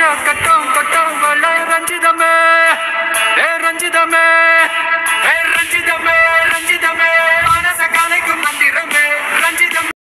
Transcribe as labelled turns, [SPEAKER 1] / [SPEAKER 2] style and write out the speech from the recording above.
[SPEAKER 1] Chaka Khan.